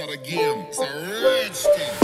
not a game, it's a rich thing.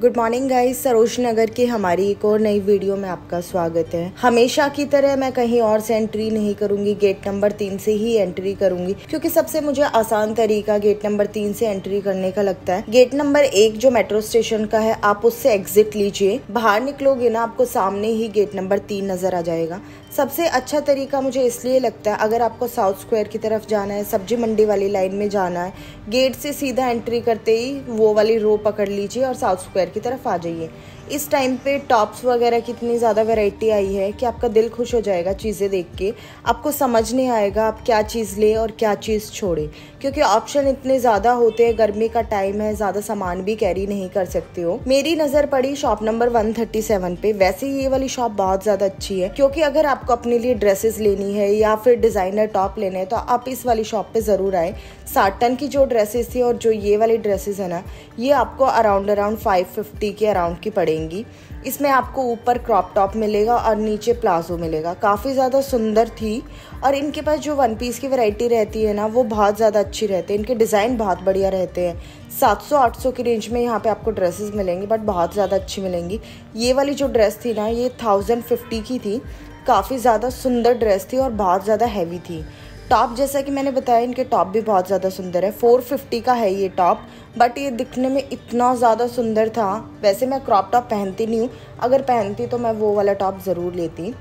Good morning guys Saroj Nagar की हमारी एक और नई वीडियो में आपका स्वागत है। हमेशा की तरह मैं कहीं और से एंट्री नहीं करूँगी। गेट नंबर तीन से ही एंट्री करूँगी। क्योंकि सबसे मुझे आसान तरीका गेट नंबर तीन से एंट्री करने का लगता है। गेट नंबर एक जो मेट्रो स्टेशन का है आप उससे एग्जिट लीजिए। बाहर निकलोगे ना आपको सामने ही गेट नंबर तीन नज़र आ जाएगा। सबसे अच्छा तरीका मुझे इसलिए लगता है, अगर आपको साउथ स्क्वायर की तरफ़ जाना है, सब्ज़ी मंडी वाली लाइन में जाना है गेट से सीधा एंट्री करते ही वो वाली रो पकड़ लीजिए और साउथ स्क्वायर की तरफ़ आ जाइए। इस टाइम पे टॉप्स वगैरह की इतनी ज़्यादा वैरायटी आई है कि आपका दिल खुश हो जाएगा चीज़ें देख के। आपको समझ नहीं आएगा आप क्या चीज़ ले और क्या चीज़ छोड़े। क्योंकि ऑप्शन इतने ज़्यादा होते हैं, गर्मी का टाइम है, ज़्यादा सामान भी कैरी नहीं कर सकते हो। मेरी नज़र पड़ी शॉप नंबर 137 पे। वैसे ये वाली शॉप बहुत ज़्यादा अच्छी है, क्योंकि अगर आपको अपने लिए ड्रेसेस लेनी है या फिर डिज़ाइनर टॉप लेने हैं तो आप इस वाली शॉप पे ज़रूर आए। साटन की जो ड्रेसेस थी और जो ये वाली ड्रेसेस है ना, ये आपको अराउंड अराउंड फाइव फिफ्टी के अराउंड की पड़ेंगी इसमें आपको ऊपर क्रॉप टॉप मिलेगा और नीचे प्लाजो मिलेगा। काफ़ी ज़्यादा सुंदर थी और इनके पास जो वन पीस की वैरायटी रहती है ना, वो बहुत ज़्यादा अच्छी रहती है। इनके डिज़ाइन बहुत बढ़िया रहते हैं। 700-800 की रेंज में यहाँ पे आपको ड्रेसेस मिलेंगी बट बहुत ज़्यादा अच्छी मिलेंगी। ये वाली जो ड्रेस थी ना, ये थाउज़ेंड फिफ्टी की थी। काफ़ी ज़्यादा सुंदर ड्रेस थी और बहुत ज़्यादा हैवी थी। टॉप, जैसा कि मैंने बताया, इनके टॉप भी बहुत ज़्यादा सुंदर है। 450 का है ये टॉप, बट ये दिखने में इतना ज़्यादा सुंदर था। वैसे मैं क्रॉप टॉप पहनती नहीं हूँ। अगर पहनती तो मैं वो वाला टॉप ज़रूर लेती।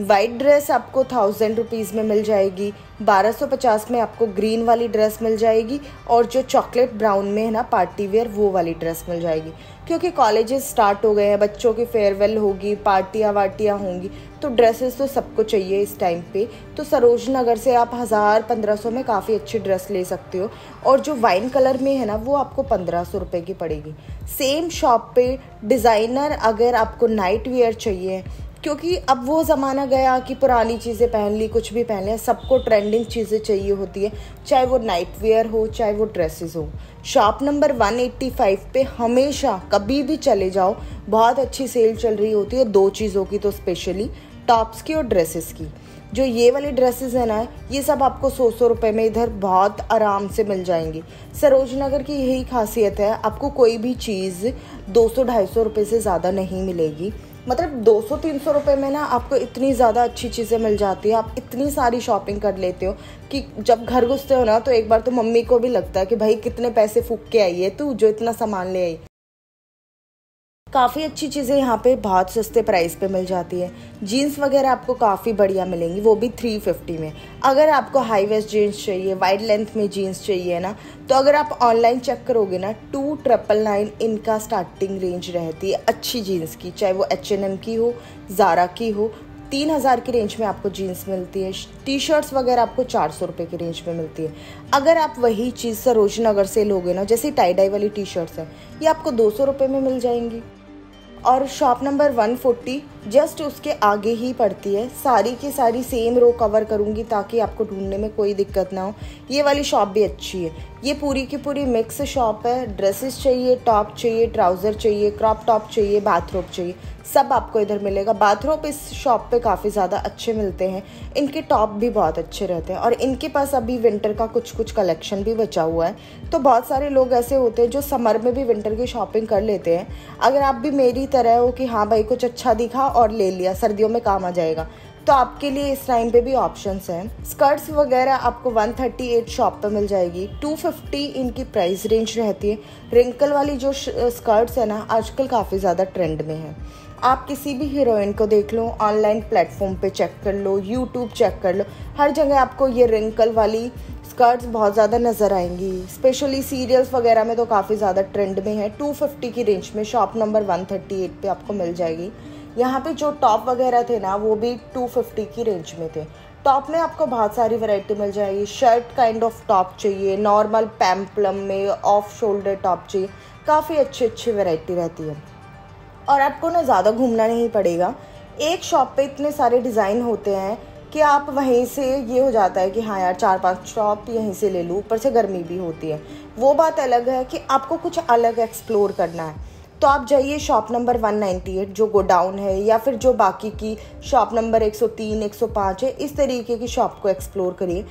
वाइट ड्रेस आपको थाउज़ेंड रुपीज़ में मिल जाएगी 1250 में आपको ग्रीन वाली ड्रेस मिल जाएगी और जो चॉकलेट ब्राउन में है ना पार्टी वेयर वो वाली ड्रेस मिल जाएगी। क्योंकि कॉलेजेस स्टार्ट हो गए हैं, बच्चों की फेयरवेल होगी पार्टियाँ वार्टियाँ होंगी तो ड्रेसेस तो सबको चाहिए इस टाइम पे। तो सरोज नगर से आप हज़ार पंद्रह सौ में काफ़ी अच्छी ड्रेस ले सकते हो और जो वाइन कलर में है ना, वो आपको पंद्रह सौ रुपये की पड़ेगी। सेम शॉप पे डिज़ाइनर अगर आपको नाइट वेयर चाहिए क्योंकि अब वो ज़माना गया कि पुरानी चीज़ें पहन ली, कुछ भी पहन लिया, सबको ट्रेंडिंग चीज़ें चाहिए होती है, चाहे वो नाइट वेयर हो, चाहे वो ड्रेसेस हो। शॉप नंबर 185 पे हमेशा कभी भी चले जाओ, बहुत अच्छी सेल चल रही होती है, दो चीज़ों की तो स्पेशली टॉप्स की और ड्रेसेस की। जो ये वाली ड्रेसेस है ना, ये सब आपको सौ सौ रुपये में इधर बहुत आराम से मिल जाएँगी। सरोज नगर की यही खासियत है, आपको कोई भी चीज़ दो सौ, ढाई सौ रुपये से ज़्यादा नहीं मिलेगी। मतलब 200-300 रुपए में ना आपको इतनी ज़्यादा अच्छी चीज़ें मिल जाती है। आप इतनी सारी शॉपिंग कर लेते हो कि जब घर घुसते हो ना तो एक बार तो मम्मी को भी लगता है कि, भाई, कितने पैसे फूक के आई है तू, जो इतना सामान ले आई। काफ़ी अच्छी चीज़ें यहाँ पे बहुत सस्ते प्राइस पे मिल जाती है। जीन्स वगैरह आपको काफ़ी बढ़िया मिलेंगी, वो भी थ्री फिफ्टी में। अगर आपको हाई वेस्ट जीन्स चाहिए वाइड लेंथ में जीन्स चाहिए ना तो अगर आप ऑनलाइन चेक करोगे ना टू ट्रिपल नाइन इनका स्टार्टिंग रेंज रहती है अच्छी जीन्स की, चाहे वो एच एन एम की हो ज़ारा की हो, तीन हज़ार की रेंज में आपको जीन्स मिलती है। टी शर्ट्स वगैरह आपको चार सौ रुपये की रेंज में मिलती है। अगर आप वही चीज़ सरोज नगर से लोगे ना, जैसे टाई डाई वाली टी शर्ट्स हैं, ये आपको दो सौ रुपये में मिल जाएँगी। और शॉप नंबर 140 जस्ट उसके आगे ही पड़ती है। सारी की सारी सेम रो कवर करूँगी ताकि आपको ढूँढने में कोई दिक्कत ना हो। ये वाली शॉप भी अच्छी है। ये पूरी की पूरी मिक्स शॉप है। ड्रेसेस चाहिए टॉप चाहिए ट्राउज़र चाहिए क्रॉप टॉप चाहिए बाथरोब चाहिए। सब आपको इधर मिलेगा। बाथरोब इस शॉप पे काफ़ी ज़्यादा अच्छे मिलते हैं। इनके टॉप भी बहुत अच्छे रहते हैं। और इनके पास अभी विंटर का कुछ कुछ कलेक्शन भी बचा हुआ है। तो बहुत सारे लोग ऐसे होते हैं जो समर में भी विंटर की शॉपिंग कर लेते हैं। अगर आप भी मेरी तरह हो कि हाँ भाई कुछ अच्छा दिखा और ले लिया, सर्दियों में काम आ जाएगा। तो आपके लिए इस टाइम पे भी ऑप्शंस हैं। स्कर्ट्स वगैरह आपको 138 शॉप पे मिल जाएगी। 250 इनकी प्राइस रेंज रहती है। रिंकल वाली जो स्कर्ट्स है ना, आजकल काफ़ी ज़्यादा ट्रेंड में है। आप किसी भी हीरोइन को देख लो ऑनलाइन प्लेटफॉर्म पे चेक कर लो यूट्यूब चेक कर लो, हर जगह आपको ये रिंकल वाली स्कर्ट्स बहुत ज़्यादा नज़र आएँगी। स्पेशली सीरियल्स वगैरह में तो काफ़ी ज़्यादा ट्रेंड में है। 250 की रेंज में शॉप नंबर 138 पे आपको मिल जाएगी। यहाँ पे जो टॉप वगैरह थे ना, वो भी 250 की रेंज में थे। टॉप में आपको बहुत सारी वैरायटी मिल जाएगी। शर्ट काइंड ऑफ़ टॉप चाहिए नॉर्मल पैम्पलम में ऑफ़ शोल्डर टॉप चाहिए। काफ़ी अच्छी अच्छी वैरायटी रहती है। और आपको ना ज़्यादा घूमना नहीं पड़ेगा। एक शॉप पे इतने सारे डिज़ाइन होते हैं कि आप वहीं से ये हो जाता है कि हाँ यार, चार पाँच शॉप यहीं से ले लूँ, ऊपर से गर्मी भी होती है। वो बात अलग है कि आपको कुछ अलग एक्सप्लोर करना है। तो आप जाइए शॉप नंबर 198 जो गोडाउन है या फिर जो बाकी की शॉप नंबर 103, 105 है इस तरीके की शॉप को एक्सप्लोर करिए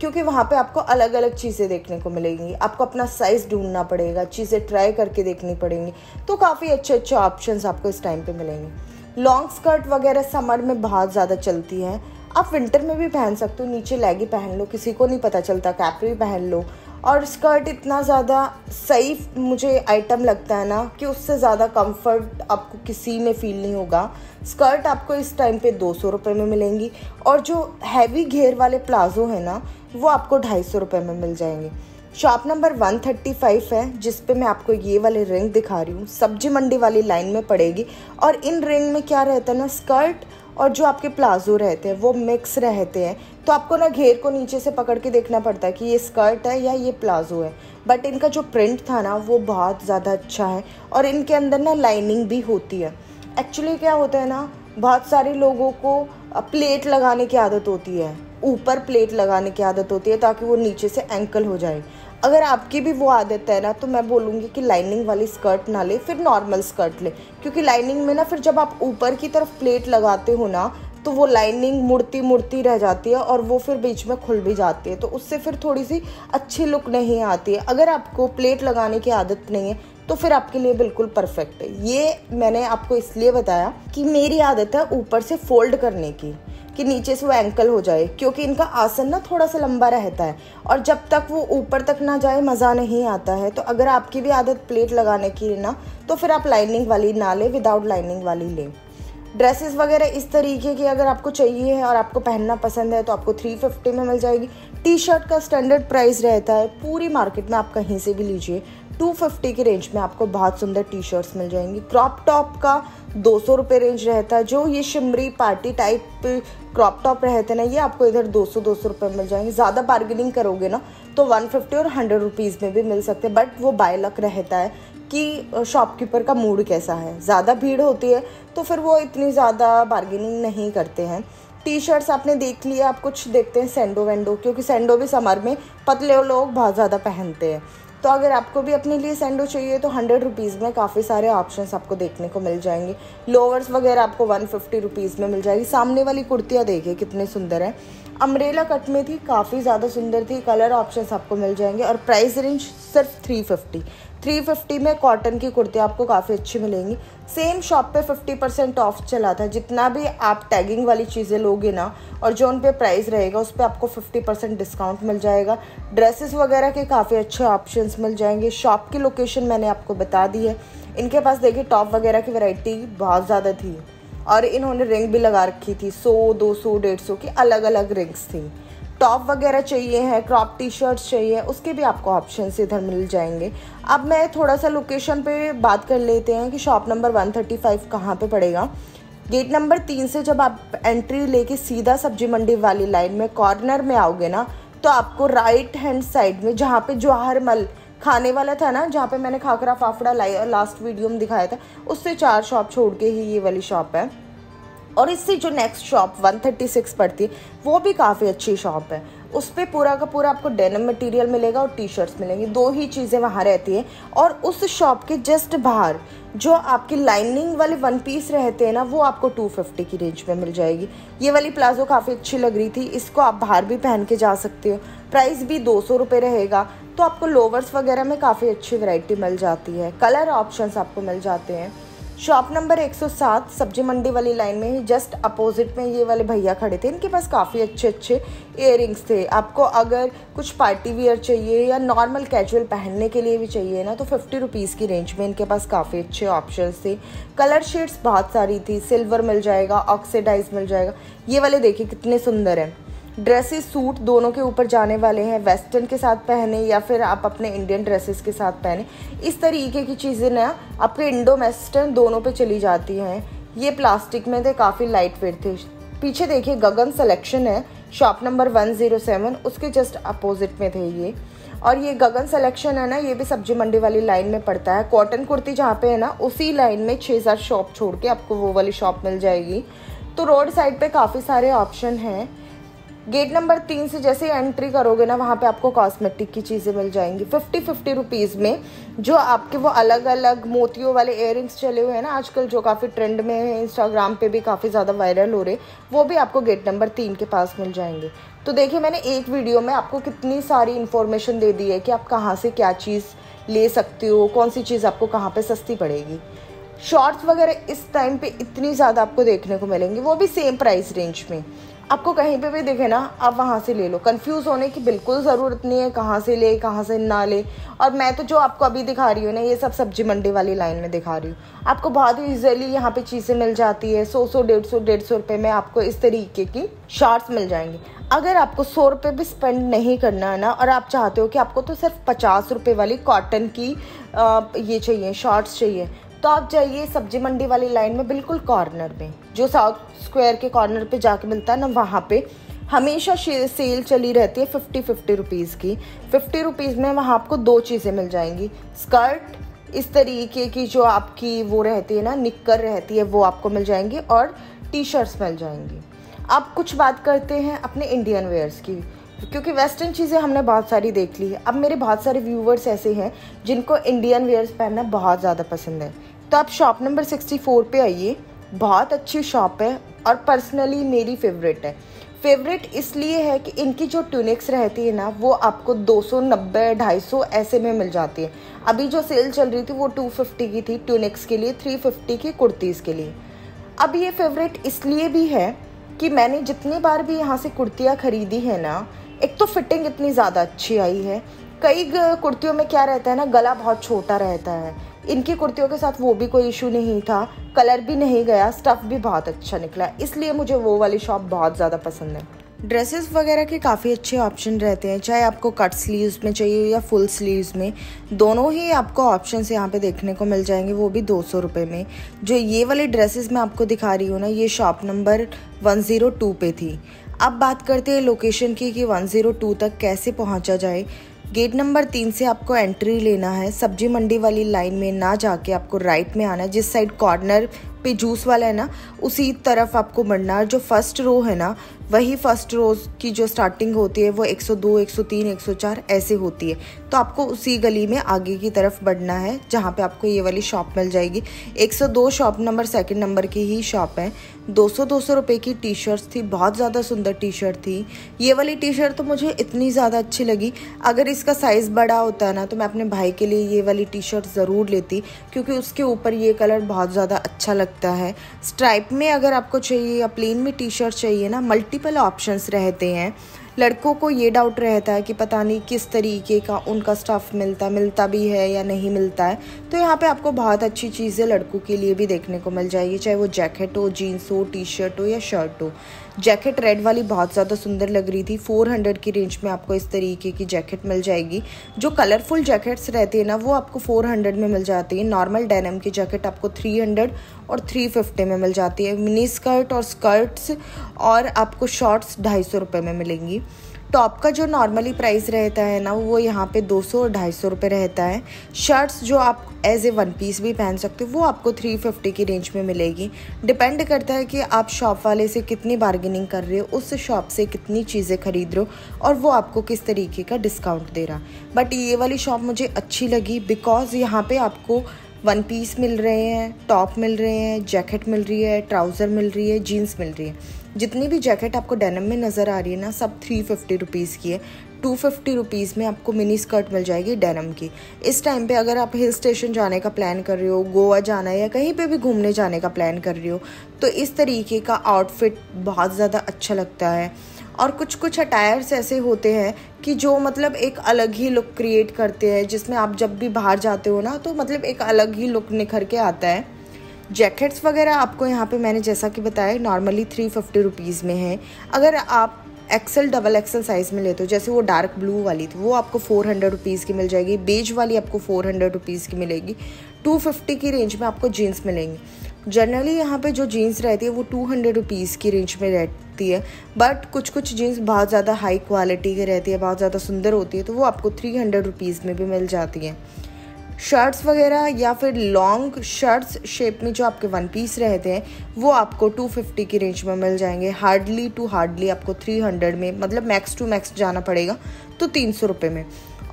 क्योंकि वहाँ पे आपको अलग अलग चीज़ें देखने को मिलेंगी। आपको अपना साइज़ ढूंढना पड़ेगा चीज़ें ट्राई करके देखनी पड़ेंगी तो काफ़ी अच्छे अच्छे ऑप्शन आपको इस टाइम पर मिलेंगे। लॉन्ग स्कर्ट वगैरह समर में बहुत ज़्यादा चलती हैं। आप विंटर में भी पहन सकते हो नीचे लैगी पहन लो किसी को नहीं पता चलता कैपरी पहन लो। और स्कर्ट इतना ज़्यादा सही मुझे आइटम लगता है ना कि उससे ज़्यादा कंफर्ट आपको किसी में फील नहीं होगा। स्कर्ट आपको इस टाइम पे दो सौ रुपये में मिलेंगी और जो हैवी घेर वाले प्लाजो है ना, वो आपको ढाई सौ रुपये में मिल जाएँगे। शॉप नंबर 135 है, जिस पे मैं आपको ये वाले रिंग दिखा रही हूँ। सब्ज़ी मंडी वाली लाइन में पड़ेगी। और इन रिंग में क्या रहता है ना स्कर्ट और जो आपके प्लाजो रहते हैं, वो मिक्स रहते हैं तो आपको ना घेर को नीचे से पकड़ के देखना पड़ता है कि ये स्कर्ट है या ये प्लाजो है। बट इनका जो प्रिंट था ना, वो बहुत ज़्यादा अच्छा है और इनके अंदर ना लाइनिंग भी होती है। एक्चुअली क्या होता है ना, बहुत सारे लोगों को प्लेट लगाने की आदत होती है। ऊपर प्लेट लगाने की आदत होती है ताकि वो नीचे से एंकल हो जाए। अगर आपकी भी वो आदत है ना तो मैं बोलूँगी कि लाइनिंग वाली स्कर्ट ना ले, फिर नॉर्मल स्कर्ट ले। क्योंकि लाइनिंग में ना, फिर जब आप ऊपर की तरफ़ प्लेट लगाते हो ना तो वो लाइनिंग मुड़ती मुड़ती रह जाती है और वो फिर बीच में खुल भी जाती है। तो उससे फिर थोड़ी सी अच्छी लुक नहीं आती है। अगर आपको प्लेट लगाने की आदत नहीं है तो फिर आपके लिए बिल्कुल परफेक्ट है। ये मैंने आपको इसलिए बताया कि मेरी आदत है ऊपर से फोल्ड करने की। कि नीचे से वो एंकल हो जाए, क्योंकि इनका आसन ना थोड़ा सा लंबा रहता है। और जब तक वो ऊपर तक ना जाए, मज़ा नहीं आता है। तो अगर आपकी भी आदत प्लेट लगाने की ना तो फिर आप लाइनिंग वाली ना लें विदाउट लाइनिंग वाली लें। ड्रेसेस वगैरह इस तरीके की अगर आपको चाहिए है और आपको पहनना पसंद है तो आपको थ्री फिफ्टी में मिल जाएगी। टी शर्ट का स्टैंडर्ड प्राइस रहता है, पूरी मार्केट में आप कहीं से भी लीजिए। टू फिफ्टी की रेंज में आपको बहुत सुंदर टी शर्ट्स मिल जाएँगी। क्रॉप टॉप का दो सौ रुपये रेंज रहता है। जो ये shimmery party type crop top रहते ना, ये आपको इधर दो सौ दो सौ रुपये मिल जाएँगे। ज़्यादा बार्गेनिंग करोगे ना तो वन फिफ्टी और हंड्रेड रुपीज़ में भी मिल सकते हैं। बट वो बाय लक रहता है कि शॉपकीपर का मूड कैसा है। ज़्यादा भीड़ होती है तो फिर वो इतनी ज़्यादा बार्गेनिंग नहीं करते हैं। टी शर्ट्स आपने देख लिया आप कुछ देखते हैं सेंडो वेंडो क्योंकि सेंडो भी समर में पतले लोग बहुत ज़्यादा पहनते हैं। तो अगर आपको भी अपने लिए सैंडो चाहिए तो हंड्रेड रुपीज़ में काफ़ी सारे ऑप्शन आपको देखने को मिल जाएँगे। लोअर्स वगैरह आपको वन फिफ्टी रुपीज़ में मिल जाएगी। सामने वाली कुर्तियाँ देखिए, कितने सुंदर हैं। अम्ब्रेला कट में थी, काफ़ी ज़्यादा सुंदर थी। कलर ऑप्शन आपको मिल जाएँगे। और प्राइस रेंज सिर्फ़ थ्री फिफ्टी थ्री फिफ्टी में कॉटन की कुर्ती आपको काफ़ी अच्छी मिलेंगी। सेम शॉप पे फिफ्टी परसेंट ऑफ़ चला था। जितना भी आप टैगिंग वाली चीज़ें लोगे ना, और जो उन पर प्राइस रहेगा, उस पर आपको फिफ्टी परसेंट डिस्काउंट मिल जाएगा। ड्रेसेस वगैरह के काफ़ी अच्छे ऑप्शंस मिल जाएँगे। शॉप की लोकेशन मैंने आपको बता दी है। इनके पास देखिए, टॉप वगैरह की वैरायटी बहुत ज़्यादा थी। और इन्होंने रिंग भी लगा रखी थी, सौ, दो सौ, डेढ़ सौ की अलग अलग रिंग्स थी। टॉप वगैरह चाहिए है, क्रॉप टी शर्ट्स चाहिए उसके भी आपको ऑप्शन इधर मिल जाएँगे। अब मैं थोड़ा सा लोकेशन पे बात कर लेते हैं कि शॉप नंबर 135 कहाँ पे पड़ेगा। गेट नंबर तीन से जब आप एंट्री लेके सीधा सब्ज़ी मंडी वाली लाइन में कॉर्नर में आओगे ना तो आपको राइट हैंड साइड में, जहाँ पे जवाहर मल खाने वाला था ना, जहाँ पे मैंने खाकरा फाफड़ा लाई लास्ट वीडियो में दिखाया था, उससे चार शॉप छोड़ के ही ये वाली शॉप है। और इससे जो नेक्स्ट शॉप 136 पड़ती है वो भी काफ़ी अच्छी शॉप है। उस पर पूरा का पूरा आपको डेनम मटेरियल मिलेगा और टी शर्ट्स मिलेंगी। दो ही चीज़ें वहाँ रहती हैं। और उस शॉप के जस्ट बाहर, जो आपकी लाइनिंग वाले वन पीस रहते हैं ना, वो आपको 250 की रेंज में मिल जाएगी। ये वाली प्लाजो काफ़ी अच्छी लग रही थी। इसको आप बाहर भी पहन के जा सकते हो। प्राइस भी दो सौ रहेगा। तो आपको लोवर्स वगैरह में काफ़ी अच्छी वैरायटी मिल जाती है। कलर ऑप्शंस आपको मिल जाते हैं। शॉप नंबर 107 सब्ज़ी मंडी वाली लाइन में ही जस्ट अपोजिट में ये वाले भैया खड़े थे। इनके पास काफ़ी अच्छे अच्छे इयर थे। आपको अगर कुछ पार्टी वियर चाहिए या नॉर्मल कैजुअल पहनने के लिए भी चाहिए ना तो फिफ्टी रुपीज़ की रेंज में इनके पास काफ़ी अच्छे ऑप्शन थे। कलर शेड्स बहुत सारी थी। सिल्वर मिल जाएगा ऑक्सीडाइज मिल जाएगा। ये वाले देखिए कितने सुंदर हैं। ड्रेसेस सूट दोनों के ऊपर जाने वाले हैं, वेस्टर्न के साथ पहने या फिर आप अपने इंडियन ड्रेसेस के साथ पहने। इस तरीके की चीज़ें ना आपके इंडो वेस्टर्न दोनों पे चली जाती हैं। ये प्लास्टिक में थे, काफ़ी लाइट वेट थे। पीछे देखिए, गगन सेलेक्शन है shop number one zero seven उसके जस्ट अपोजिट में थे ये। और ये गगन सेलेक्शन है ना, ये भी सब्ज़ी मंडी वाली लाइन में पड़ता है। कॉटन कुर्ती जहाँ पे है ना, उसी लाइन में छः सात शॉप छोड़ के आपको वो वाली शॉप मिल जाएगी। तो रोड साइड पे काफ़ी सारे ऑप्शन हैं। गेट नंबर तीन से जैसे एंट्री करोगे ना, वहाँ पे आपको कॉस्मेटिक की चीज़ें मिल जाएँगी। फिफ्टी फिफ्टी रुपीज़ में जो आपके वो अलग अलग मोतियों वाले इयर चले हुए हैं ना आजकल, जो काफ़ी ट्रेंड में है इंस्टाग्राम पे भी काफ़ी ज़्यादा वायरल हो रहे, वो भी आपको गेट नंबर तीन के पास मिल जाएँगे। तो देखिए, मैंने एक वीडियो में आपको कितनी सारी इन्फॉर्मेशन दे दी है कि आप कहाँ से क्या चीज़ ले सकते हो कौन सी चीज़ आपको कहाँ पर सस्ती पड़ेगी। शॉर्ट्स वगैरह इस टाइम पे इतनी ज़्यादा आपको देखने को मिलेंगी, वो भी सेम प्राइस रेंज में। आपको कहीं पे भी दिखे ना आप वहाँ से ले लो। कंफ्यूज होने की बिल्कुल ज़रूरत नहीं है कहाँ से ले कहाँ से ना ले। और मैं तो जो आपको अभी दिखा रही हूँ ना ये सब सब्ज़ी मंडी वाली लाइन में दिखा रही हूँ। आपको बहुत ही ईजिली यहाँ पे चीज़ें मिल जाती है सौ सौ डेढ़ सौ डेढ़ सौ रुपये में आपको इस तरीके की शॉर्ट्स मिल जाएँगे। अगर आपको सौ रुपये भी स्पेंड नहीं करना है ना और आप चाहते हो कि आपको तो सिर्फ़ पचास रुपये वाली कॉटन की आ, ये चाहिए शॉर्ट्स चाहिए तो आप जाइए सब्ज़ी मंडी वाली लाइन में, बिल्कुल कॉर्नर में। जो साउथ स्क्वायर के कॉर्नर पे जाके मिलता है ना, वहाँ पे। हमेशा सेल चली रहती है फिफ्टी फिफ्टी रुपीज़ की। फिफ्टी रुपीज़ में वहाँ आपको दो चीज़ें मिल जाएँगी। स्कर्ट इस तरीके की जो आपकी वो रहती है ना, निक्कर रहती है, वो आपको मिल जाएँगी और टी शर्ट्स मिल जाएँगी। अब कुछ बात करते हैं अपने इंडियन वेयर्स की, क्योंकि वेस्टर्न चीज़ें हमने बहुत सारी देख ली। है अब मेरे बहुत सारे व्यूवर्स ऐसे हैं, जिनको इंडियन वेयर्स पहनना बहुत ज़्यादा पसंद है। तो आप शॉप नंबर सिक्सटी फोर पर आइए। बहुत अच्छी शॉप है और पर्सनली मेरी फेवरेट है। फेवरेट इसलिए है कि इनकी जो ट्यूनिक्स रहती है ना, वो आपको 290 250 ऐसे में मिल जाती है। अभी जो सेल चल रही थी, वो 250 की थी ट्यूनिक्स के लिए 350 की कुर्तीज़ के लिए। अब ये फेवरेट इसलिए भी है कि मैंने जितनी बार भी यहाँ से कुर्तियाँ खरीदी है ना, एक तो फिटिंग इतनी ज़्यादा अच्छी आई है। कई कुर्तियों में क्या रहता है ना, गला बहुत छोटा रहता है। इनकी कुर्तियों के साथ वो भी कोई इशू नहीं था। कलर भी नहीं गया स्टफ़ भी बहुत अच्छा निकला। इसलिए मुझे वो वाली शॉप बहुत ज़्यादा पसंद है। ड्रेसेस वगैरह के काफ़ी अच्छे ऑप्शन रहते हैं, चाहे आपको कट स्लीव्स में चाहिए या फुल स्लीव्स में। दोनों ही आपको ऑप्शन यहाँ पे देखने को मिल जाएँगे, वो भी दो सौ रुपये में। जो ये वाली ड्रेसेस मैं आपको दिखा रही हूँ ना, ये shop number one zero two पे थी। अब बात करते हैं लोकेशन की कि वन ज़ीरो टू तक कैसे पहुँचा जाए। गेट नंबर तीन से आपको एंट्री लेना है। सब्ज़ी मंडी वाली लाइन में ना जाके आपको राइट में आना है। जिस साइड कॉर्नर पे जूस वाला है ना, उसी तरफ़ आपको बढ़ना है। जो फ़र्स्ट रो है ना वही फ़र्स्ट रोज़ की जो स्टार्टिंग होती है वो 102, 103, 104 ऐसे होती है। तो आपको उसी गली में आगे की तरफ़ बढ़ना है जहाँ पे आपको ये वाली शॉप मिल जाएगी। 102 शॉप नंबर सेकंड नंबर की ही शॉप है। 200 200 रुपए की टी शर्ट्स थी बहुत ज़्यादा सुंदर टी शर्ट थी। ये वाली टी शर्ट तो मुझे इतनी ज़्यादा अच्छी लगी। अगर इसका साइज़ बड़ा होता है ना तो मैं अपने भाई के लिए ये वाली टी शर्ट ज़रूर लेती क्योंकि उसके ऊपर ये कलर बहुत ज़्यादा अच्छा लगता है। स्ट्राइप में अगर आपको चाहिए या प्लेन में टी शर्ट चाहिए ना मल्टीपल ऑप्शंस रहते हैं। लड़कों को ये डाउट रहता है कि पता नहीं किस तरीके का उनका स्टफ़ मिलता मिलता भी है या नहीं मिलता है। तो यहाँ पे आपको बहुत अच्छी चीज़ें लड़कों के लिए भी देखने को मिल जाएगी, चाहे वो जैकेट हो जीन्स हो टी शर्ट हो या शर्ट हो। जैकेट रेड वाली बहुत ज़्यादा सुंदर लग रही थी। 400 की रेंज में आपको इस तरीके की जैकेट मिल जाएगी। जो कलरफुल जैकेट्स रहती है ना, वो आपको 400 में मिल जाती है। नॉर्मल डेनम की जैकेट आपको 300 और 350 में मिल जाती है। मिनी स्कर्ट और स्कर्ट्स और आपको शॉर्ट्स ढाई सौ में मिलेंगी। टॉप का जो नॉर्मली प्राइस रहता है ना, वो यहाँ पे 200 और ढाई सौ रुपये रहता है। शर्ट्स जो आप एज ए वन पीस भी पहन सकते हो, वो आपको 350 की रेंज में मिलेगी। डिपेंड करता है कि आप शॉप वाले से कितनी बार्गेनिंग कर रहे हो, उस शॉप से कितनी चीज़ें खरीद रहे हो और वो आपको किस तरीके का डिस्काउंट दे रहा। बट ये वाली शॉप मुझे अच्छी लगी बिकॉज़ यहाँ पर आपको वन पीस मिल रहे हैं टॉप मिल रहे हैं जैकेट मिल रही है ट्राउज़र मिल रही है जीन्स मिल रही है। जितनी भी जैकेट आपको डेनम में नज़र आ रही है ना, सब थ्री फिफ्टी रुपीज़ की है। टू फिफ्टी रुपीज़ में आपको मिनी स्कर्ट मिल जाएगी डेनम की। इस टाइम पे अगर आप हिल स्टेशन जाने का प्लान कर रहे हो, गोवा जाना है या कहीं पे भी घूमने जाने का प्लान कर रहे हो तो इस तरीके का आउटफिट बहुत ज़्यादा अच्छा लगता है। और कुछ कुछ अटायर्स ऐसे होते हैं कि जो मतलब एक अलग ही लुक क्रिएट करते हैं, जिसमें आप जब भी बाहर जाते हो ना तो मतलब एक अलग ही लुक निखर के आता है। जैकेट्स वगैरह आपको यहाँ पे मैंने जैसा कि बताया नॉर्मली थ्री फिफ्टी रुपीज़ में है। अगर आप एक्सेल डबल एक्सेल साइज़ में लेते हो, जैसे वो डार्क ब्लू वाली थी, वो आपको फोर हंड्रेड रुपीज़ की मिल जाएगी। बेज वाली आपको फोर हंड्रेड रुपीज़ की मिलेगी। टू फिफ्टी की रेंज में आपको जीन्स मिलेंगी। जनरली यहाँ पे जो जीन्स रहती है, वो टू हंड्रेड रुपीज़ की रेंज में रहती है। बट कुछ कुछ जीन्स बहुत ज़्यादा हाई क्वालिटी की रहती है, बहुत ज़्यादा सुंदर होती है तो वो आपको थ्री हंड्रेड रुपीज़ में भी मिल जाती है। शर्ट्स वगैरह या फिर लॉन्ग शर्ट्स शेप में जो आपके वन पीस रहते हैं, वो आपको 250 की रेंज में मिल जाएँगे। हार्डली टू हार्डली आपको 300 में मतलब मैक्स टू मैक्स जाना पड़ेगा तो तीन सौ रुपये में।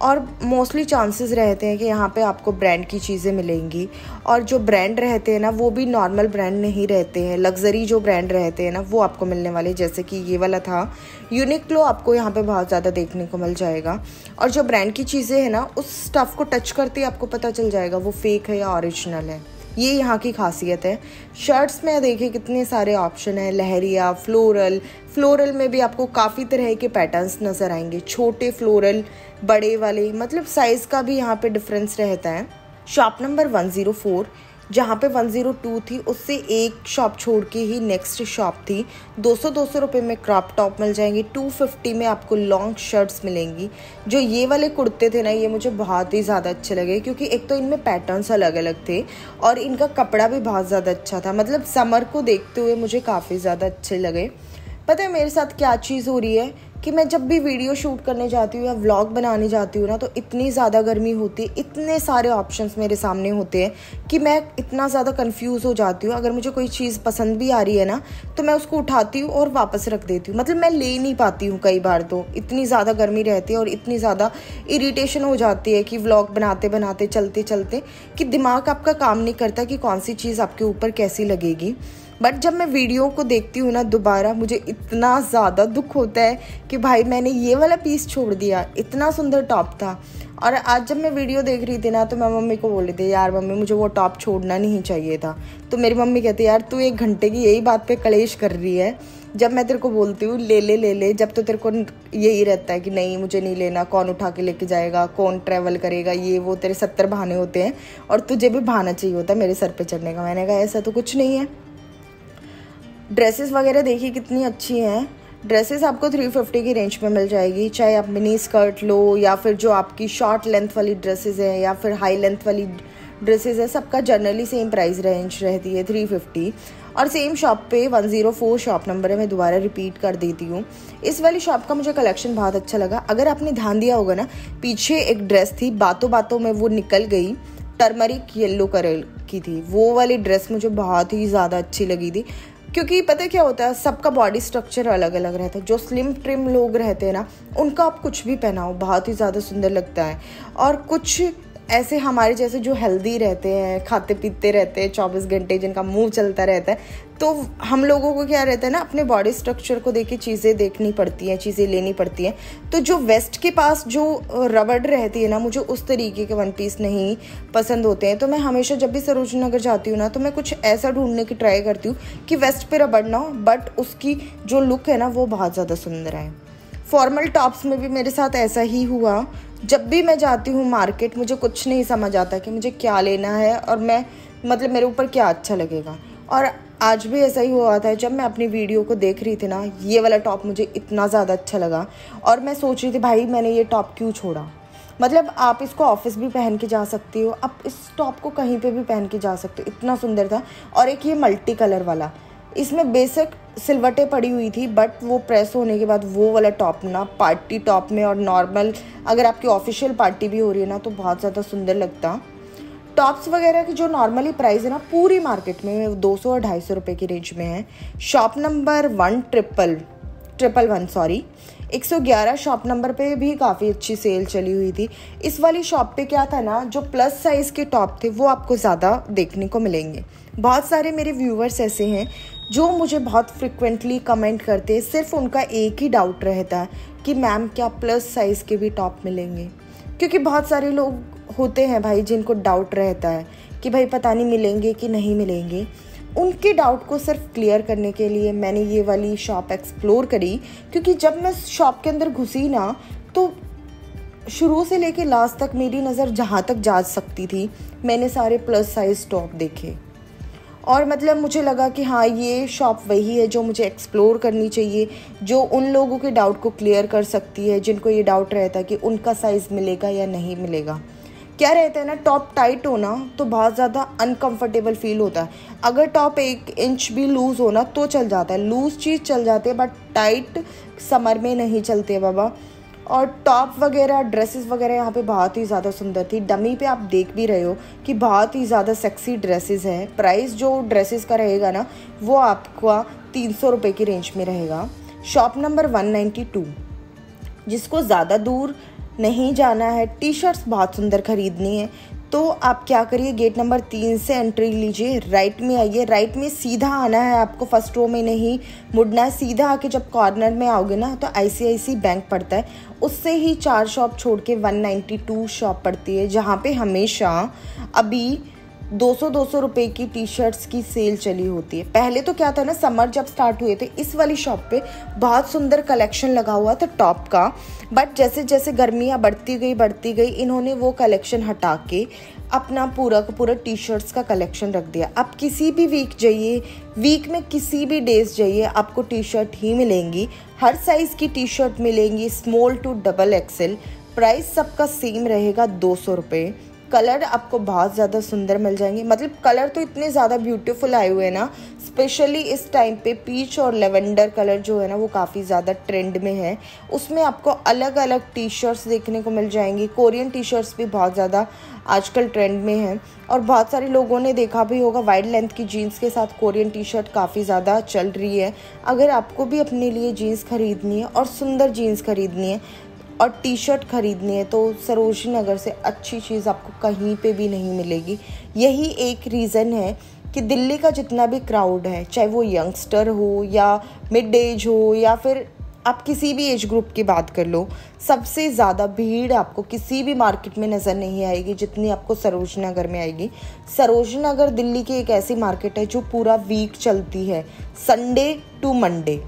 और मोस्टली चांसेस रहते हैं कि यहाँ पे आपको ब्रांड की चीज़ें मिलेंगी। और जो ब्रांड रहते हैं ना, वो भी नॉर्मल ब्रांड नहीं रहते हैं। लग्जरी जो ब्रांड रहते हैं ना, वो आपको मिलने वाले जैसे कि ये वाला था। यूनिक्लो आपको यहाँ पे बहुत ज़्यादा देखने को मिल जाएगा। और जो ब्रांड की चीज़ें हैं ना, उस स्टफ़ को टच करते ही आपको पता चल जाएगा, वो फेक है या ओरिजिनल है। ये यहाँ की खासियत है। शर्ट्स में देखिए कितने सारे ऑप्शन हैं। लहरिया फ्लोरल फ्लोरल में भी आपको काफ़ी तरह के पैटर्न्स नज़र आएँगे। छोटे फ्लोरल बड़े वाले मतलब साइज़ का भी यहाँ पे डिफरेंस रहता है। Shop number one zero four जहाँ पे 102 थी, उससे एक शॉप छोड़ के ही नेक्स्ट शॉप थी। 200 200 रुपए में क्रॉप टॉप मिल जाएँगे। 250 में आपको लॉन्ग शर्ट्स मिलेंगी। जो ये वाले कुर्ते थे ना, ये मुझे बहुत ही ज़्यादा अच्छे लगे, क्योंकि एक तो इनमें पैटर्न्स अलग अलग थे और इनका कपड़ा भी बहुत ज़्यादा अच्छा था। मतलब समर को देखते हुए मुझे काफ़ी ज़्यादा अच्छे लगे। पता है मेरे साथ क्या चीज़ हो रही है? कि मैं जब भी वीडियो शूट करने जाती हूँ या व्लॉग बनाने जाती हूँ ना तो इतनी ज़्यादा गर्मी होती है, इतने सारे ऑप्शंस मेरे सामने होते हैं कि मैं इतना ज़्यादा कंफ्यूज हो जाती हूँ। अगर मुझे कोई चीज़ पसंद भी आ रही है ना तो मैं उसको उठाती हूँ और वापस रख देती हूँ। मतलब मैं ले नहीं पाती हूँ कई बार तो। इतनी ज़्यादा गर्मी रहती है और इतनी ज़्यादा इरीटेशन हो जाती है कि व्लॉग बनाते बनाते, चलते चलते कि दिमाग आपका काम नहीं करता कि कौन सी चीज़ आपके ऊपर कैसी लगेगी। बट जब मैं वीडियो को देखती हूँ ना, दोबारा मुझे इतना ज़्यादा दुख होता है कि भाई मैंने ये वाला पीस छोड़ दिया, इतना सुंदर टॉप था। और आज जब मैं वीडियो देख रही थी ना तो मैं मम्मी को बोल रही थी, यार मम्मी, मुझे वो टॉप छोड़ना नहीं चाहिए था। तो मेरी मम्मी कहती यार, तू एक घंटे की यही बात पे कलेश कर रही है। जब मैं तेरे को बोलती हूँ, ले ले ले ले, जब तो तेरे को यही रहता है कि नहीं, मुझे नहीं लेना, कौन उठा के लेके जाएगा, कौन ट्रैवल करेगा, ये, वो, तेरे सत्तर बहाने होते हैं, और तुझे भी बहाना चाहिए होता है मेरे सर पे चढ़ने का। मैंने कहा, ऐसा तो कुछ नहीं है। ड्रेसेस वगैरह देखिए कितनी अच्छी हैं ड्रेसेस आपको 350 की रेंज में मिल जाएगी, चाहे आप मिनी स्कर्ट लो या फिर जो आपकी शॉर्ट लेंथ वाली ड्रेसेस हैं या फिर हाई लेंथ वाली ड्रेसेस है, सबका जनरली सेम प्राइस रेंज रहती है 350 और सेम शॉप पे 104 शॉप नंबर है, मैं दोबारा रिपीट कर देती हूँ। इस वाली शॉप का मुझे कलेक्शन बहुत अच्छा लगा। अगर आपने ध्यान दिया होगा ना, पीछे एक ड्रेस थी बातों बातों में वो निकल गई टर्मरिक येल्लो कलर की थी। वो वाली ड्रेस मुझे बहुत ही ज़्यादा अच्छी लगी थी। क्योंकि पता है क्या होता है, सबका बॉडी स्ट्रक्चर अलग अलग रहता है। जो स्लिम ट्रिम लोग रहते हैं ना, उनका आप कुछ भी पहनाओ, बहुत ही ज़्यादा सुंदर लगता है। और कुछ ऐसे हमारे जैसे जो हेल्दी रहते हैं, खाते पीते रहते हैं, चौबीस घंटे जिनका मुँह चलता रहता है तो हम लोगों को क्या रहता है ना, अपने बॉडी स्ट्रक्चर को देख के चीज़ें देखनी पड़ती हैं, चीज़ें लेनी पड़ती हैं। तो जो वेस्ट के पास जो रबड़ रहती है ना, मुझे उस तरीके के वन पीस नहीं पसंद होते हैं। तो मैं हमेशा जब भी सरोज नगर जाती हूँ ना तो मैं कुछ ऐसा ढूँढने की ट्राई करती हूँ कि वेस्ट पे रबड़ ना हो बट उसकी जो लुक है ना, वो बहुत ज़्यादा सुंदर है फॉर्मल टॉप्स में भी मेरे साथ ऐसा ही हुआ जब भी मैं जाती हूँ मार्केट, मुझे कुछ नहीं समझ आता कि मुझे क्या लेना है और मैं मतलब मेरे ऊपर क्या अच्छा लगेगा। और आज भी ऐसा ही हुआ था, जब मैं अपनी वीडियो को देख रही थी ना, ये वाला टॉप मुझे इतना ज़्यादा अच्छा लगा और मैं सोच रही थी, भाई, मैंने ये टॉप क्यों छोड़ा? मतलब आप इसको ऑफ़िस भी पहन के जा सकती हो, आप इस टॉप को कहीं पे भी पहन के जा सकते हो, इतना सुंदर था। और एक ये मल्टी कलर वाला इसमें बेसिक सिलवटें पड़ी हुई थी बट वो प्रेस होने के बाद वो वाला टॉप ना पार्टी टॉप में और नॉर्मल अगर आपकी ऑफिशियल पार्टी भी हो रही है ना तो बहुत ज़्यादा सुंदर लगता। टॉप्स वगैरह की जो नॉर्मली प्राइस है ना, पूरी मार्केट में दो सौ और ढाई सौ रुपये की रेंज में है। Shop number one triple triple one sorry 111 shop number पे भी काफ़ी अच्छी सेल चली हुई थी। इस वाली शॉप पे क्या था ना, जो प्लस साइज़ के टॉप थे, वो आपको ज़्यादा देखने को मिलेंगे। बहुत सारे मेरे व्यूवर्स ऐसे हैं जो मुझे बहुत फ्रिक्वेंटली कमेंट करते, सिर्फ़ उनका एक ही डाउट रहता है कि मैम क्या प्लस साइज़ के भी टॉप मिलेंगे? क्योंकि बहुत सारे लोग होते हैं भाई जिनको डाउट रहता है कि भाई पता नहीं मिलेंगे कि नहीं मिलेंगे। उनके डाउट को सिर्फ़ क्लियर करने के लिए मैंने ये वाली शॉप एक्सप्लोर करी, क्योंकि जब मैं शॉप के अंदर घुसी ना तो शुरू से लेके लास्ट तक मेरी नज़र जहाँ तक जा सकती थी, मैंने सारे प्लस साइज़ टॉप देखे। और मतलब मुझे लगा कि हाँ ये शॉप वही है जो मुझे एक्सप्लोर करनी चाहिए, जो उन लोगों के डाउट को क्लियर कर सकती है, जिनको ये डाउट रहता है कि उनका साइज़ मिलेगा या नहीं मिलेगा। क्या रहता है ना टॉप टाइट होना तो बहुत ज़्यादा अनकंफर्टेबल फील होता है। अगर टॉप एक इंच भी लूज़ होना तो चल जाता है। लूज़ चीज़ चल जाती है बट टाइट समर में नहीं चलते बाबा। और टॉप वगैरह ड्रेसेस वगैरह यहाँ पे बहुत ही ज़्यादा सुंदर थी। डमी पे आप देख भी रहे हो कि बहुत ही ज़्यादा सेक्सी ड्रेसेस हैं। प्राइस जो ड्रेसेस का रहेगा ना, वो आपका तीन सौ रुपये की रेंज में रहेगा। Shop number one ninety two जिसको ज़्यादा दूर नहीं जाना है टी शर्ट्स बहुत सुंदर खरीदनी है। तो आप क्या करिए गेट नंबर तीन से एंट्री लीजिए। राइट में आइए। राइट में सीधा आना है आपको फ़र्स्ट रो में नहीं। मुड़ना है, सीधा आके जब कॉर्नर में आओगे ना तो आईसीआईसी बैंक पड़ता है। उससे ही चार शॉप छोड़ के 192 शॉप पड़ती है, जहाँ पे हमेशा अभी 200 200 रुपए की टी शर्ट्स की सेल चली होती है। पहले तो क्या था ना समर जब स्टार्ट हुए थे, इस वाली शॉप पे बहुत सुंदर कलेक्शन लगा हुआ था टॉप का। बट जैसे जैसे गर्मियाँ बढ़ती गई बढ़ती गई, इन्होंने वो कलेक्शन हटा के अपना पूरा का पूरा टी शर्ट्स का कलेक्शन रख दिया। आप किसी भी वीक जाइए वीक में किसी भी डेज़ जाइए, आपको टी शर्ट ही मिलेंगी। हर साइज़ की टी शर्ट मिलेंगी small to double XL price सबका सेम रहेगा दो सौ रुपये कलर आपको बहुत ज़्यादा सुंदर मिल जाएँगे। मतलब कलर तो इतने ज़्यादा ब्यूटीफुल आए हुए हैं ना स्पेशली इस टाइम पे पीच और लेवेंडर कलर जो है ना, वो काफ़ी ज़्यादा ट्रेंड में है। उसमें आपको अलग अलग टी शर्ट्स देखने को मिल जाएँगी। कोरियन टी शर्ट्स भी बहुत ज़्यादा आजकल ट्रेंड में है। और बहुत सारे लोगों ने देखा भी होगा वाइड लेंथ की जीन्स के साथ कोरियन टी शर्ट काफ़ी ज़्यादा चल रही है। अगर आपको भी अपने लिए जीन्स खरीदनी है और सुंदर जीन्स खरीदनी है और टी शर्ट ख़रीदनी है तो सरोजनी नगर से अच्छी चीज़ आपको कहीं पे भी नहीं मिलेगी। यही एक रीज़न है कि दिल्ली का जितना भी क्राउड है, चाहे वो यंगस्टर हो या मिड एज हो या फिर आप किसी भी एज ग्रुप की बात कर लो, सबसे ज़्यादा भीड़ आपको किसी भी मार्केट में नज़र नहीं आएगी जितनी आपको सरोजनी नगर में आएगी। सरोजनी नगर दिल्ली की एक ऐसी मार्केट है जो पूरा वीक चलती है संडे टू मंडे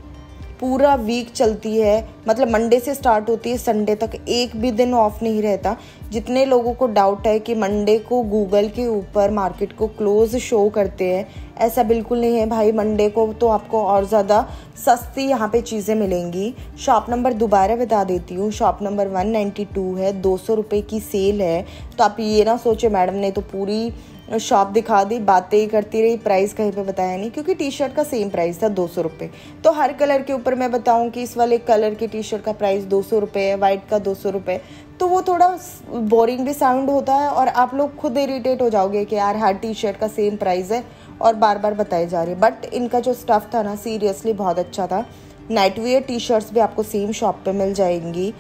पूरा वीक चलती है। मतलब मंडे से स्टार्ट होती है संडे तक एक भी दिन ऑफ़ नहीं रहता। जितने लोगों को डाउट है कि मंडे को गूगल के ऊपर मार्केट को क्लोज शो करते हैं, ऐसा बिल्कुल नहीं है। भाई मंडे को तो आपको और ज़्यादा सस्ती यहाँ पे चीज़ें मिलेंगी। शॉप नंबर दोबारा बता देती हूँ। शॉप नंबर 192 है, दो सौ रुपये की सेल है। तो आप ये ना सोचे, मैडम ने तो पूरी शॉप दिखा दी, बातें ही करती रही प्राइस कहीं पे बताया नहीं, क्योंकि टी शर्ट का सेम प्राइस था दो सौ रुपये तो हर कलर के ऊपर मैं बताऊँ कि इस वाले कलर की टी शर्ट का प्राइस दो सौ रुपये है वाइट का दो सौ रुपये तो वो थोड़ा बोरिंग भी साउंड होता है और आप लोग खुद इरीटेट हो जाओगे कि यार हर टी शर्ट का सेम प्राइस है और बार बार बताए जा रहे बट इनका जो स्टफ़ था ना सीरियसली बहुत अच्छा था। नाइट वेयर टी शर्ट्स भी आपको सेम शॉप पे मिल जाएँगी।